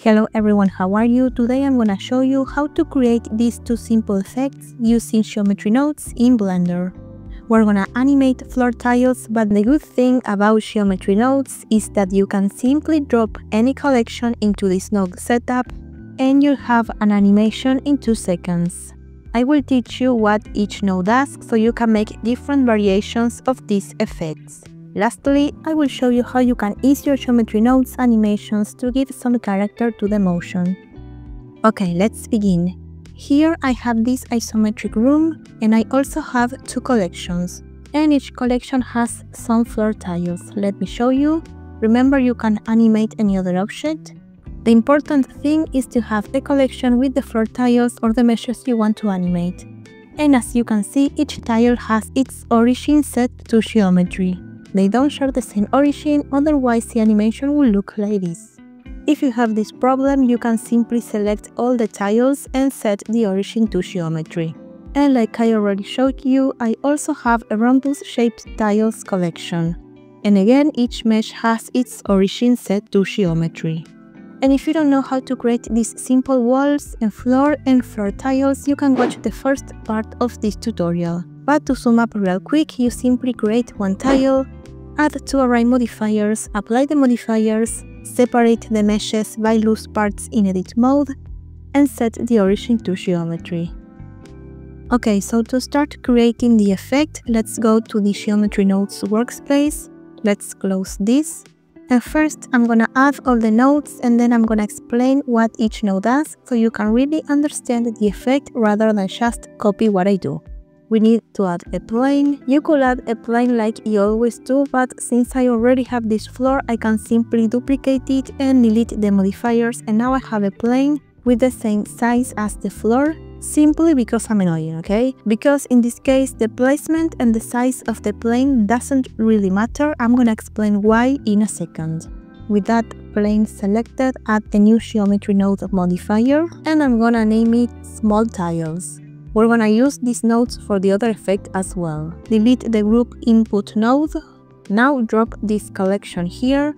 Hello everyone, how are you? Today I'm gonna show you how to create these two simple effects using geometry nodes in Blender. We're gonna animate floor tiles, but the good thing about geometry nodes is that you can simply drop any collection into this node setup and you'll have an animation in 2 seconds. I will teach you what each node does so you can make different variations of these effects. Lastly, I will show you how you can ease your geometry nodes animations to give some character to the motion. Okay, let's begin. Here I have this isometric room and I also have two collections. And each collection has some floor tiles. Let me show you. Remember you can animate any other object. The important thing is to have the collection with the floor tiles or the meshes you want to animate. And as you can see, each tile has its origin set to geometry. They don't share the same origin, otherwise the animation will look like this. If you have this problem, you can simply select all the tiles and set the origin to geometry. And like I already showed you, I also have a rhombus shaped tiles collection. And again, each mesh has its origin set to geometry. And if you don't know how to create these simple walls and floor and floor tiles, you can watch the first part of this tutorial. But to sum up real quick, you simply create one tile, add two array modifiers, apply the modifiers, separate the meshes by loose parts in edit mode, and set the origin to geometry. Okay, so to start creating the effect, let's go to the Geometry Nodes workspace. Let's close this. And first, I'm gonna add all the nodes and then I'm gonna explain what each node does so you can really understand the effect rather than just copy what I do we need to add a plane. You could add a plane like you always do, but since I already have this floor, I can simply duplicate it and delete the modifiers and now I have a plane with the same size as the floor simply because I'm annoying, okay? Because in this case, the placement and the size of the plane doesn't really matter. I'm gonna explain why in a second. With that plane selected, add a new geometry node modifier and I'm gonna name it small tiles. We're gonna use these nodes for the other effect as well. Delete the group input node. Now drop this collection here.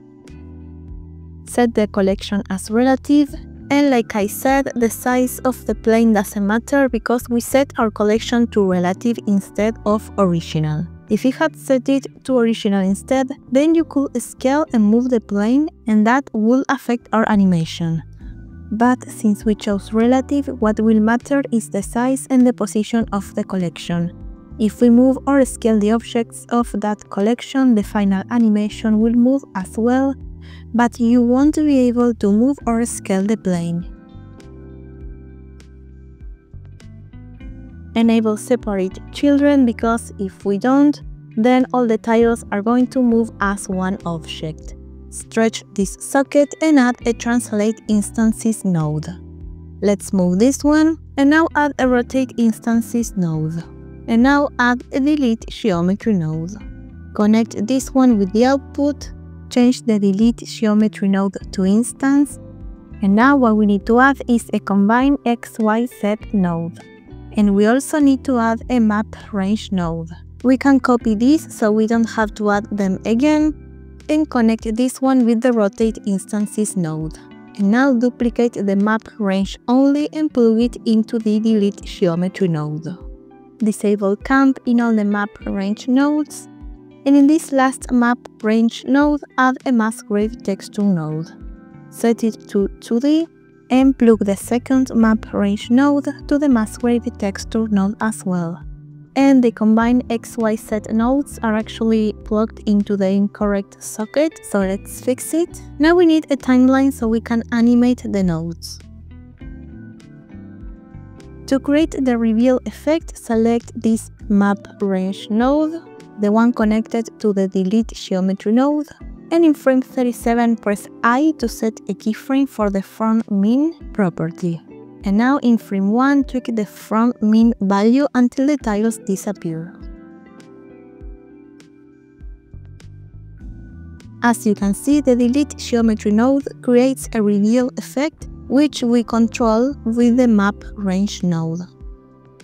Set the collection as relative. And like I said, the size of the plane doesn't matter because we set our collection to relative instead of original. If you had set it to original instead, then you could scale and move the plane and that would affect our animation. But since we chose relative, what will matter is the size and the position of the collection. If we move or scale the objects of that collection, the final animation will move as well, but you won't be able to move or scale the plane. Enable separate children because if we don't, then all the tiles are going to move as one object. Stretch this socket and add a Translate Instances node. Let's move this one, and now add a Rotate Instances node. And now add a Delete Geometry node. Connect this one with the output, change the Delete Geometry node to Instance, and now what we need to add is a Combine XYZ node. And we also need to add a Map Range node. We can copy these so we don't have to add them again, and connect this one with the rotate instances node. And now duplicate the map range only and plug it into the delete geometry node. Disable clamp in all the map range nodes. And in this last map range node, add a Musgrave texture node. Set it to 2D and plug the second map range node to the Musgrave texture node as well and the combined XYZ nodes are actually plugged into the incorrect socket, so let's fix it. Now we need a timeline so we can animate the nodes. To create the reveal effect, select this map range node, the one connected to the delete geometry node, and in frame 37 press I to set a keyframe for the from min property. And now in frame 1, tweak the from min value until the tiles disappear. As you can see, the delete geometry node creates a reveal effect, which we control with the map range node.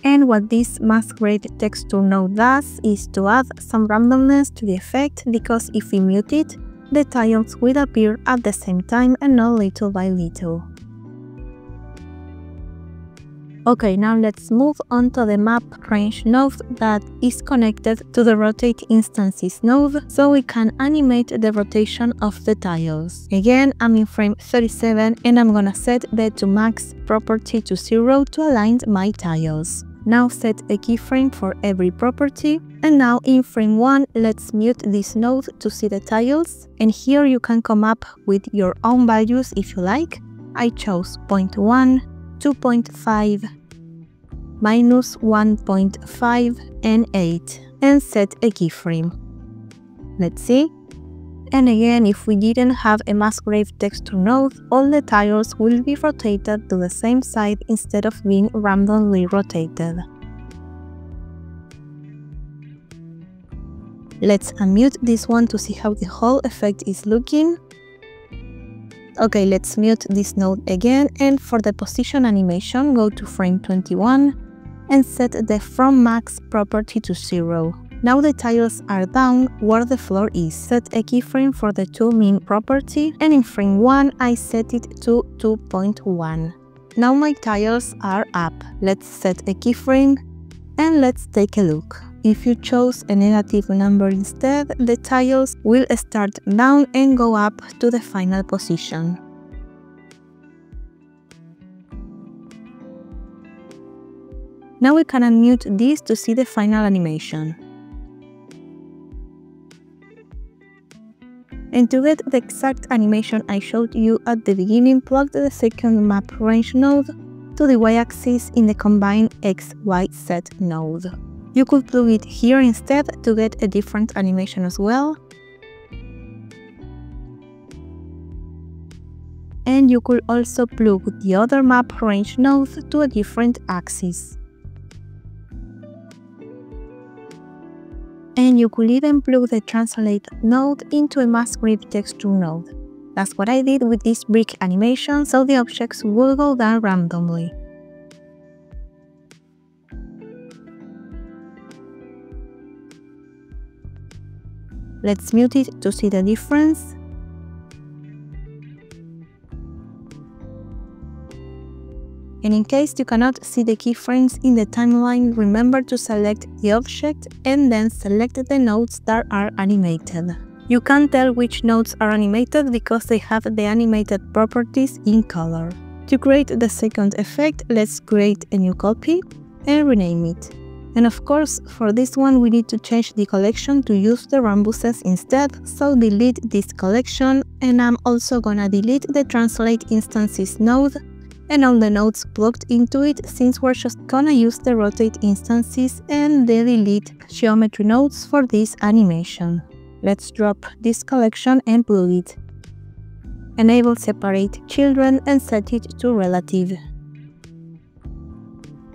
And what this Musgrave texture node does is to add some randomness to the effect, because if we mute it, the tiles will appear at the same time and not little by little. Okay, now let's move on to the map range node that is connected to the rotate instances node so we can animate the rotation of the tiles. Again, I'm in frame 37 and I'm gonna set the to max property to 0 to align my tiles. Now set a keyframe for every property. And now in frame 1, let's mute this node to see the tiles. And here you can come up with your own values if you like. I chose 0.1, 2.5, minus 1.5 and 8 and set a keyframe. Let's see. And again, if we didn't have a Musgrave texture node, all the tiles will be rotated to the same side instead of being randomly rotated. Let's unmute this one to see how the whole effect is looking. Okay, let's mute this node again and for the position animation go to frame 21 and set the from max property to 0. Now the tiles are down where the floor is. Set a keyframe for the to min property and in frame 1 I set it to 2.1. Now my tiles are up. Let's set a keyframe and let's take a look. If you chose a negative number instead, the tiles will start down and go up to the final position. Now we can unmute this to see the final animation. And to get the exact animation I showed you at the beginning, plug the second map range node to the y-axis in the combine XYZ node. You could plug it here instead to get a different animation as well. And you could also plug the other map range node to a different axis. and you could even plug the translate node into a Musgrave texture node. That's what I did with this brick animation, so the objects will go down randomly. Let's mute it to see the difference. And in case you cannot see the keyframes in the timeline, remember to select the object and then select the nodes that are animated. You can tell which nodes are animated because they have the animated properties in color. To create the second effect, let's create a new copy and rename it. And of course, for this one we need to change the collection to use the rhombuses instead, so delete this collection and I'm also gonna delete the translate instances node and all the nodes plugged into it since we're just gonna use the rotate instances and the delete geometry nodes for this animation. Let's drop this collection and plug it. Enable separate children and set it to relative.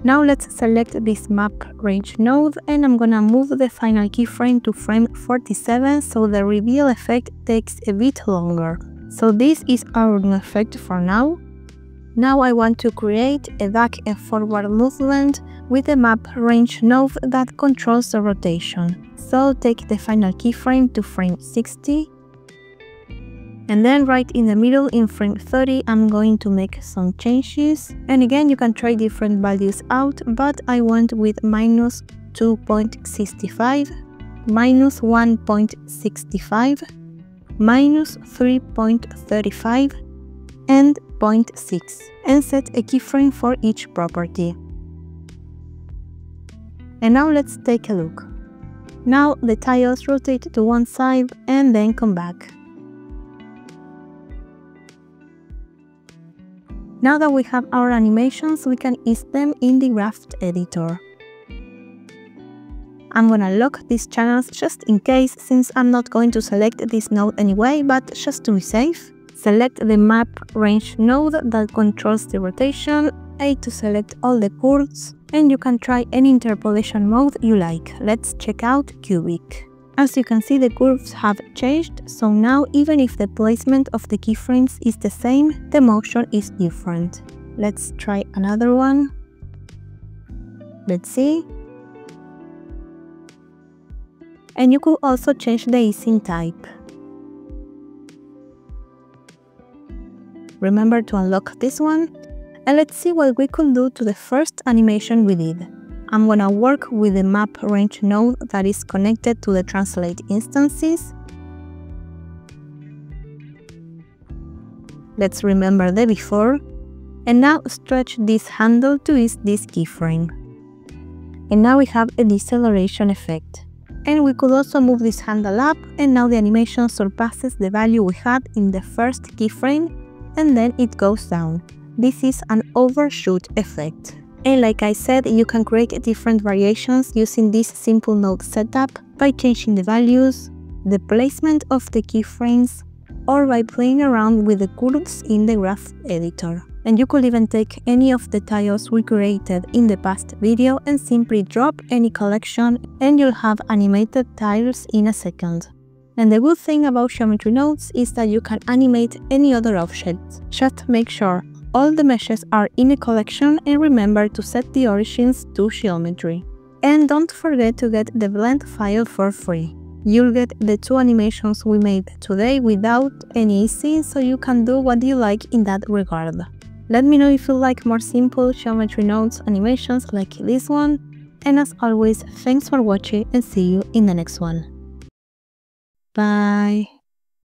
Now let's select this map range node and I'm gonna move the final keyframe to frame 47 so the reveal effect takes a bit longer. So this is our effect for now. Now I want to create a back and forward movement with a map range node that controls the rotation. So take the final keyframe to frame 60 and then right in the middle in frame 30 I'm going to make some changes and again you can try different values out but I went with minus 2.65 minus 1.65 minus 3.35 and 0.6 and set a keyframe for each property. And now let's take a look. Now the tiles rotate to one side and then come back. Now that we have our animations, we can ease them in the Graph editor. I'm gonna lock these channels just in case since I'm not going to select this node anyway, but just to be safe. Select the map range node that controls the rotation, A to select all the curves, and you can try any interpolation mode you like. Let's check out Cubic. As you can see, the curves have changed, so now even if the placement of the keyframes is the same, the motion is different. Let's try another one. Let's see. And you could also change the easing type. Remember to unlock this one. And let's see what we could do to the first animation we did. I'm gonna work with the map range node that is connected to the translate instances. Let's remember the before. And now stretch this handle to use this keyframe. And now we have a deceleration effect. And we could also move this handle up and now the animation surpasses the value we had in the first keyframe and then it goes down. This is an overshoot effect. And like I said, you can create different variations using this simple node setup by changing the values, the placement of the keyframes, or by playing around with the curves in the graph editor. And you could even take any of the tiles we created in the past video and simply drop any collection and you'll have animated tiles in a second. And the good thing about geometry nodes is that you can animate any other objects. Just make sure all the meshes are in a collection and remember to set the origins to geometry. And don't forget to get the blend file for free. You'll get the two animations we made today without any scenes so you can do what you like in that regard. Let me know if you like more simple geometry nodes animations like this one. And as always, thanks for watching and see you in the next one. Bye.